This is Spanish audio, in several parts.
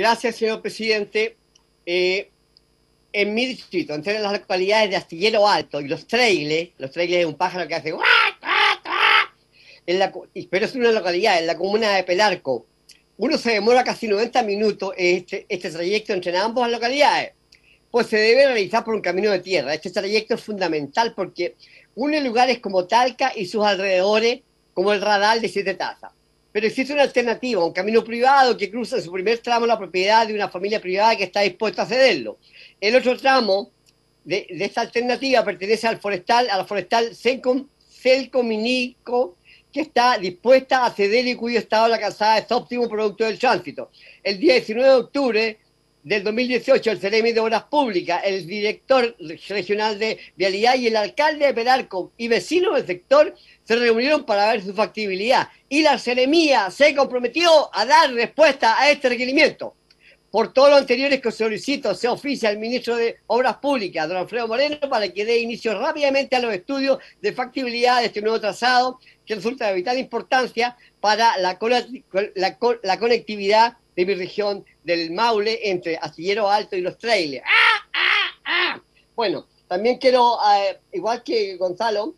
Gracias, señor presidente. Eh, en mi distrito, entre las localidades de Astillero Alto y Los Trailes, Los Trailes es un pájaro que hace... En la, pero es una localidad, en la comuna de Pelarco. Uno se demora casi 90 minutos este, este trayecto entre ambas localidades. Pues se debe realizar por un camino de tierra. Este trayecto es fundamental porque une lugares como Talca y sus alrededores, como el radal de Siete Tazas. Pero existe una alternativa, un camino privado que cruza en su primer tramo la propiedad de una familia privada que está dispuesta a cederlo. El otro tramo de, esta alternativa pertenece al forestal, a la forestal Celcominico, que está dispuesta a ceder y cuyo estado la calzada es óptimo producto del tránsito. El día 19 de octubre del 2018, el CEREMI de Obras Públicas, el director regional de Vialidad y el alcalde de Peralco y vecinos del sector se reunieron para ver su factibilidad. Y la Ceremía se comprometió a dar respuesta a este requerimiento. Por todo lo anterior que solicito, se oficia al ministro de Obras Públicas, don Alfredo Moreno, para que dé inicio rápidamente a los estudios de factibilidad de este nuevo trazado, que resulta de vital importancia para la, la, conectividad de mi región del Maule entre Astillero Alto y los trailers. ¡Ah, ah, ah! Bueno, también quiero, eh, igual que Gonzalo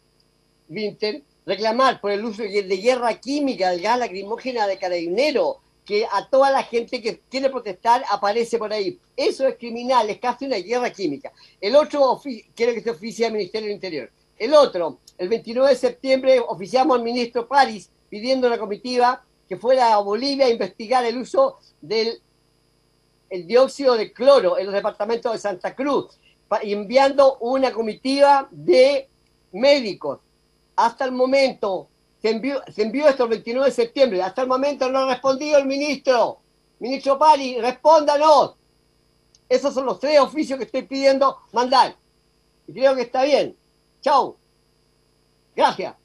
Winter, reclamar por el uso de guerra química del gas lacrimógena de carabinero que a toda la gente que quiere protestar aparece por ahí. Eso es criminal, es casi una guerra química. El otro, quiero que se oficie al Ministerio del Interior. El otro, el 29 de septiembre oficiamos al ministro París pidiendo una comitiva que fuera a Bolivia a investigar el uso del el dióxido de cloro en los departamentos de Santa Cruz, enviando una comitiva de médicos. Hasta el momento, se envió, se envió esto el 29 de septiembre. Hasta el momento no ha respondido el ministro. Ministro Pari, respóndanos. Esos son los tres oficios que estoy pidiendo mandar. Y creo que está bien. Chau. Gracias.